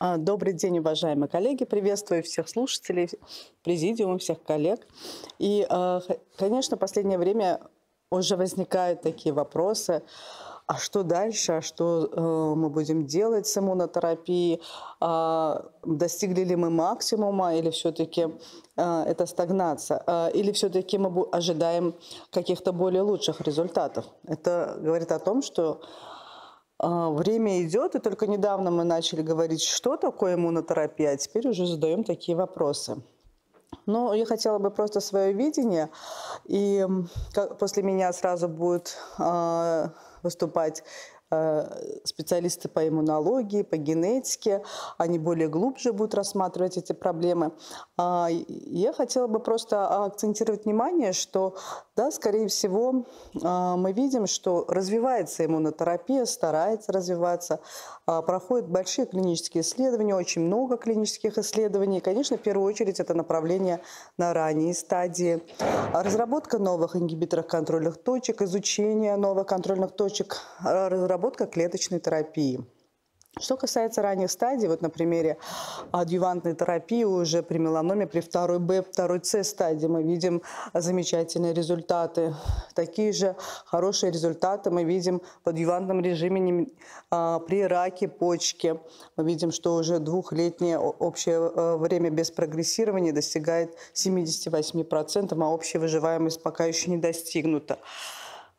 А, добрый день, уважаемые коллеги. Приветствую всех слушателей, президиум, всех коллег. И, а, конечно, в последнее время уже возникают такие вопросы. А что дальше? А что э, мы будем делать с иммунотерапией? А, достигли ли мы максимума или все-таки э, это стагнация? А, или все-таки мы ожидаем каких-то более лучших результатов? Это говорит о том, что время идет, и только недавно мы начали говорить, что такое иммунотерапия, а теперь уже задаем такие вопросы. Но я хотела бы просто свое видение, и после меня сразу будет э, выступать специалисты по иммунологии, по генетике, они более глубже будут рассматривать эти проблемы. А, я хотела бы просто акцентировать внимание, что, да, скорее всего, а, мы видим, что развивается иммунотерапия, старается развиваться, а, проходят большие клинические исследования, очень много клинических исследований. конечно, в первую очередь это направление на ранние стадии. Разработка новых ингибиторов контрольных точек, изучение новых контрольных точек, разработка разработка клеточной терапии. Что касается ранних стадий, вот на примере адъювантной терапии уже при меланоме, при второй Б, второй С стадии мы видим замечательные результаты. Такие же хорошие результаты мы видим в адъювантном режиме а, при раке почки. Мы видим, что уже двухлетнее общее э, время без прогрессирования достигает 78%, а общая выживаемость пока еще не достигнута.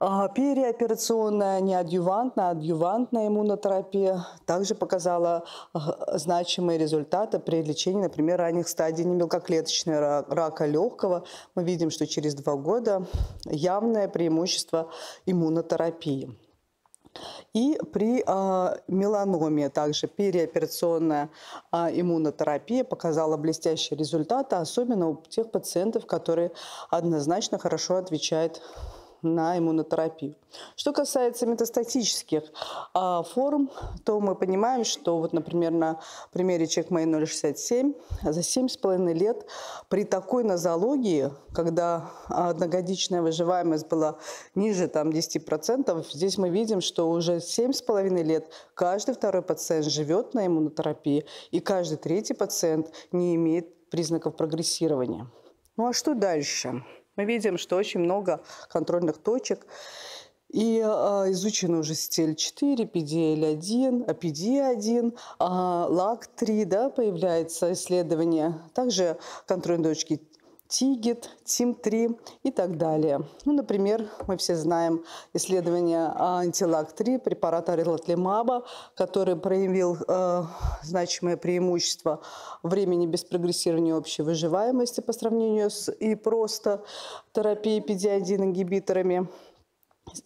А, переоперационная неадъювантная, а адъювантная иммунотерапия также показала значимые результаты при лечении, например, ранних стадий мелкоклеточного рака легкого. Мы видим, что через два года явное преимущество иммунотерапии. И при э, меланоме также переоперационная э, иммунотерапия показала блестящие результаты, особенно у тех пациентов, которые однозначно хорошо отвечают на иммунотерапию. Что касается метастатических а, форм, то мы понимаем, что вот, например, на примере CheckMate 067 за 7,5 лет при такой нозологии, когда одногодичная выживаемость была ниже там, 10%, здесь мы видим, что уже 7,5 лет каждый второй пациент живет на иммунотерапии, и каждый третий пациент не имеет признаков прогрессирования. Ну а что дальше? Мы видим, что очень много контрольных точек. И э, изучены уже стель-4, PDL-1, PD-1, э, LAC-3, да, появляется исследование. Также контрольные точки ТИГИТ, ТИМ-3 и так далее. Ну, например, мы все знаем исследование антилак-3 препарата релатлимаба, который проявил э, значимое преимущество времени без прогрессирования общей выживаемости по сравнению с и просто терапией PD-1 ингибиторами.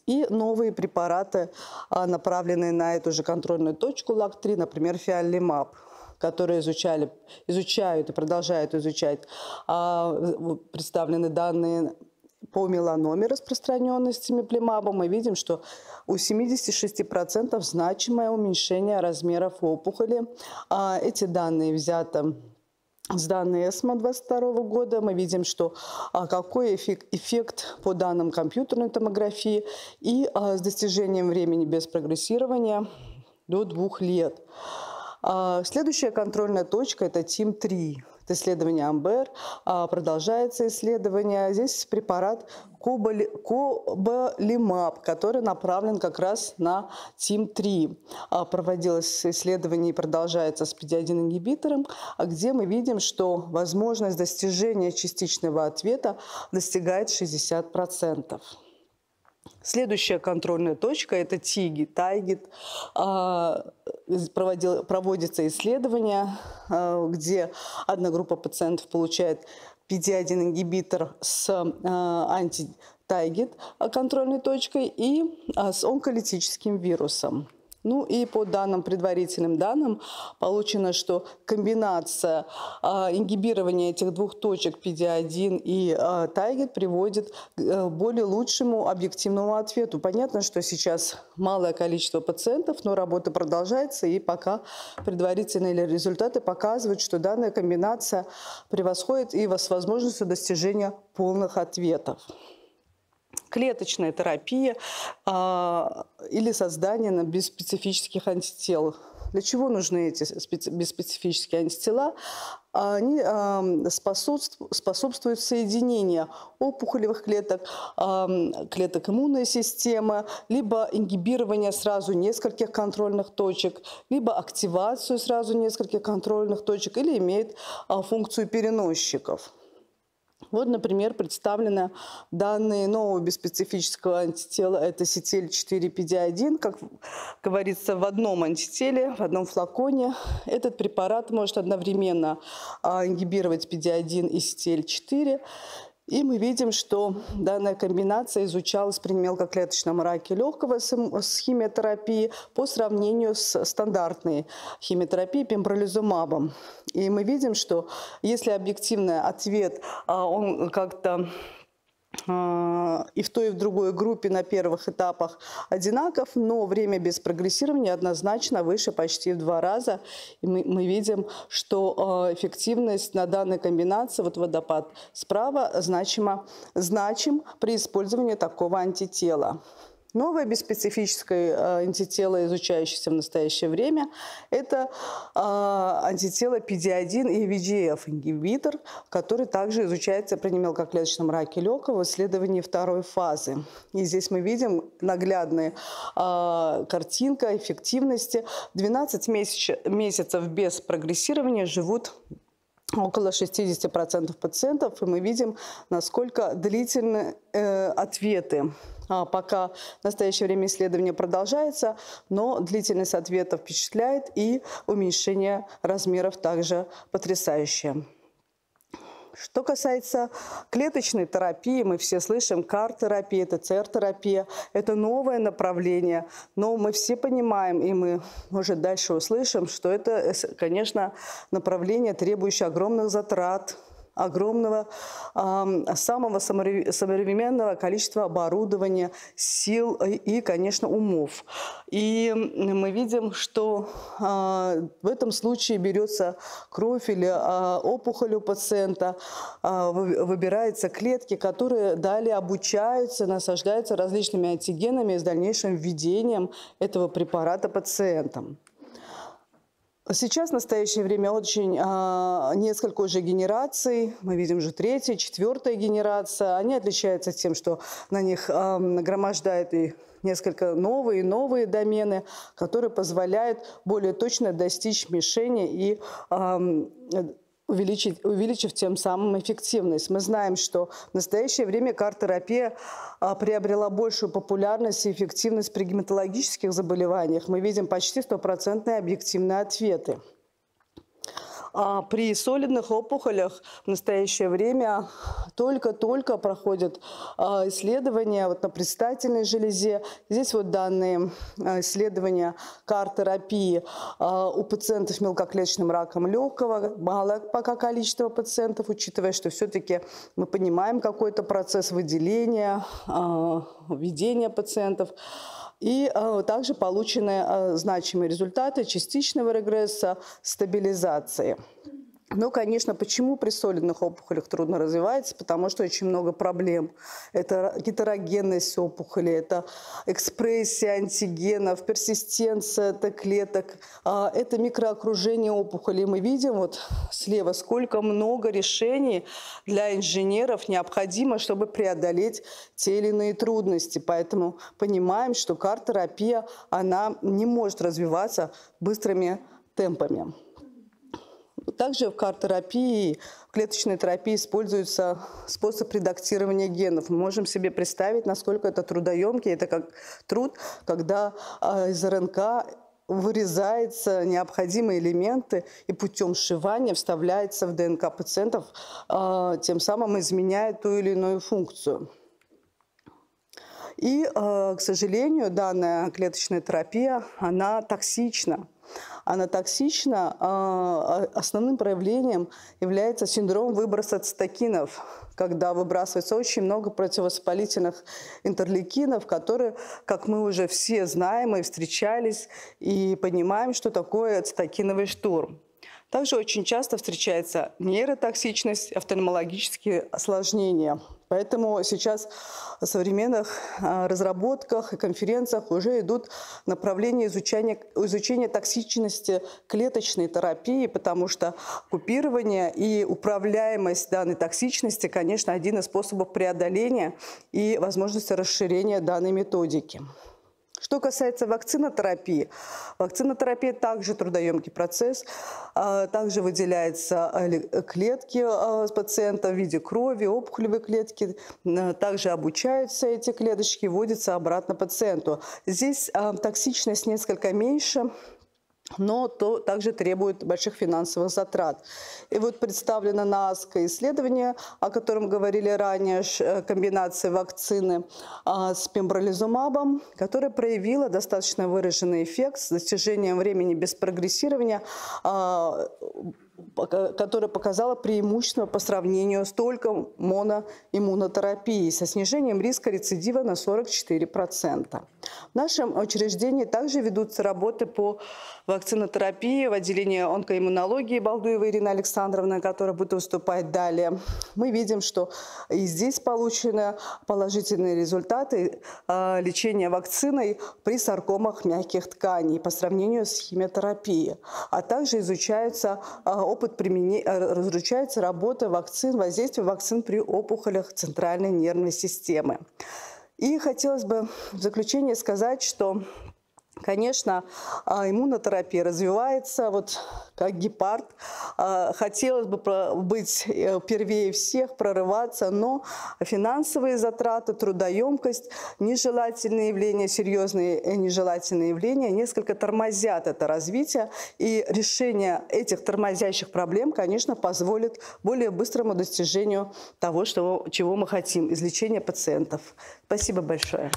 И новые препараты, направленные на эту же контрольную точку ЛАК-3, например, фиаллимаб которые изучали, изучают и продолжают изучать, а, представлены данные по меланоме распространенности меплимаба, мы видим, что у 76% значимое уменьшение размеров опухоли. А эти данные взяты с данными ЭСМО 2022 года мы видим, что а, какой эффект, эффект по данным компьютерной томографии и а, с достижением времени без прогрессирования до двух лет. А, следующая контрольная точка – это ТИМ-3. Это исследование Амбер. А, продолжается исследование. Здесь препарат Кобалимаб, который направлен как раз на ТИМ-3. А, проводилось исследование и продолжается с PD-1 где мы видим, что возможность достижения частичного ответа достигает 60%. Следующая контрольная точка – это ТИГИ, Тайгит. А, проводил, проводится исследование, а, где одна группа пациентов получает PD-1 ингибитор с а, антитайгит контрольной точкой и с онколитическим вирусом. Ну и по данным, предварительным данным, получено, что комбинация э, ингибирования этих двух точек PD-1 и э, Тайгет приводит к э, более лучшему объективному ответу. Понятно, что сейчас малое количество пациентов, но работа продолжается, и пока предварительные результаты показывают, что данная комбинация превосходит и с возможностью достижения полных ответов клеточная терапия а, или создание на беспецифических антител Для чего нужны эти биспецифические антитела? Они способствуют соединению опухолевых клеток, клеток иммунной системы, либо ингибирование сразу нескольких контрольных точек, либо активацию сразу нескольких контрольных точек, или имеет а, функцию переносчиков. Вот, например, представлены данные нового беспецифического антитела. Это CTL4PD1. Как говорится, в одном антителе, в одном флаконе. Этот препарат может одновременно а, ингибировать PD1 и CTL4. И мы видим, что данная комбинация изучалась при мелкоклеточном раке легкого с химиотерапией по сравнению с стандартной химиотерапией пембролизумабом. И мы видим, что если объективный ответ, а, он как-то и в той, и в другой группе на первых этапах одинаков, но время без прогрессирования однозначно выше почти в два раза. И мы, мы видим, что а, эффективность на данной комбинации, вот водопад справа, значимо, значим при использовании такого антитела. Новое беспецифическое э, антитело, изучающееся в настоящее время, это э, антитело PD-1 и VGF-ингибитор, который также изучается при немелкоклеточном раке легкого в исследовании второй фазы. И здесь мы видим наглядная картинка эффективности. 12 месяц, месяцев без прогрессирования живут около 60% пациентов, и мы видим, насколько длительны э, ответы а, пока в настоящее время исследование продолжается, но длительность ответа впечатляет и уменьшение размеров также потрясающее. Что касается клеточной терапии, мы все слышим КАР-терапия, ТЦР-терапия. Это новое направление, но мы все понимаем, и мы, может, дальше услышим, что это, конечно, направление, требующее огромных затрат, огромного, самого современного количества оборудования, сил и, конечно, умов. И мы видим, что а, в этом случае берется кровь или а, опухоль у пациента, а, выбираются клетки, которые далее обучаются, насаждаются различными антигенами с дальнейшим введением этого препарата пациентам. Сейчас, в настоящее время, очень а, несколько уже генераций. Мы видим уже третья, четвертая генерация. Они отличаются тем, что на них а, нагромождает и несколько новые и новые домены, которые позволяют более точно достичь мишени и а, увеличить, увеличив тем самым эффективность. Мы знаем, что в настоящее время картерапия а, приобрела большую популярность и эффективность при гематологических заболеваниях. Мы видим почти стопроцентные объективные ответы. А при солидных опухолях в настоящее время только-только проходят а, исследования вот на предстательной железе. Здесь вот данные а, исследования кар-терапии у пациентов с мелкоклеточным раком легкого. Мало пока количество пациентов, учитывая, что все-таки мы понимаем какой-то процесс выделения, введения пациентов. И э, также получены э, значимые результаты частичного регресса, стабилизации. Ну, конечно, почему при солидных опухолях трудно развивается? Потому что очень много проблем. Это гетерогенность опухоли, это экспрессия антигенов, персистенция Т-клеток, а, это микроокружение опухоли. Мы видим вот слева, сколько много решений для инженеров необходимо, чтобы преодолеть те или иные трудности. Поэтому понимаем, что кар-терапия, она не может развиваться быстрыми темпами. Также в кар-терапии, в клеточной терапии используется способ редактирования генов. Мы можем себе представить, насколько это трудоемкий. Это как труд, когда а, из РНК вырезаются необходимые элементы и путем сшивания вставляется в ДНК пациентов, а, тем самым изменяя ту или иную функцию. И, а, к сожалению, данная клеточная терапия, она токсична она токсична, а, а основным проявлением является синдром выброса цитокинов, когда выбрасывается очень много противовоспалительных интерлейкинов, которые, как мы уже все знаем и встречались, и понимаем, что такое цитокиновый штурм. Также очень часто встречается нейротоксичность, офтальмологические осложнения. Поэтому сейчас в современных а, разработках и конференциях уже идут направления изучения, изучения токсичности клеточной терапии, потому что купирование и управляемость данной токсичности, конечно, один из способов преодоления и возможности расширения данной методики. Что касается вакцинотерапии, вакцинотерапия также трудоемкий процесс. А, также выделяются э, клетки а, пациента в виде крови, опухолевые клетки. Также обучаются эти клеточки, вводятся обратно пациенту. Здесь а, токсичность несколько меньше, но то также требует больших финансовых затрат. И вот представлено НАСКО исследование, о котором говорили ранее, э, комбинации вакцины а, с пембролизумабом, которое проявило достаточно выраженный эффект с достижением времени без прогрессирования а, которая показала преимущество по сравнению с только моноиммунотерапией со снижением риска рецидива на 44%. В нашем учреждении также ведутся работы по вакцинотерапии в отделении онкоиммунологии Балдуева Ирина Александровна, которая будет выступать далее. Мы видим, что и здесь получены положительные результаты а, лечения вакциной при саркомах мягких тканей по сравнению с химиотерапией. А также изучается а, опыт применения, разучается работа вакцин, воздействие вакцин при опухолях центральной нервной системы. И хотелось бы в заключение сказать, что Конечно, а, иммунотерапия развивается, вот как гепард. А, хотелось бы быть э, первее всех, прорываться, но финансовые затраты, трудоемкость, нежелательные явления, серьезные нежелательные явления несколько тормозят это развитие. И решение этих тормозящих проблем, конечно, позволит более быстрому достижению того, что, чего мы хотим, излечения пациентов. Спасибо большое.